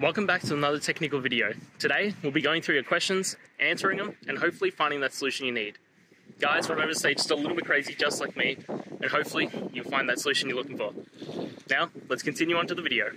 Welcome back to another technical video. Today, we'll be going through your questions, answering them, and hopefully finding that solution you need. Guys, remember to stay just a little bit crazy just like me, and hopefully you'll find that solution you're looking for. Now, let's continue on to the video.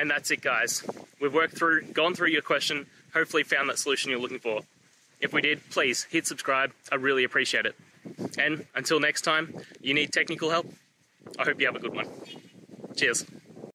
And that's it, guys. We've worked through, gone through your question, hopefully found that solution you're looking for. If we did, please hit subscribe. I really appreciate it. And until next time, you need technical help. I hope you have a good one. Cheers.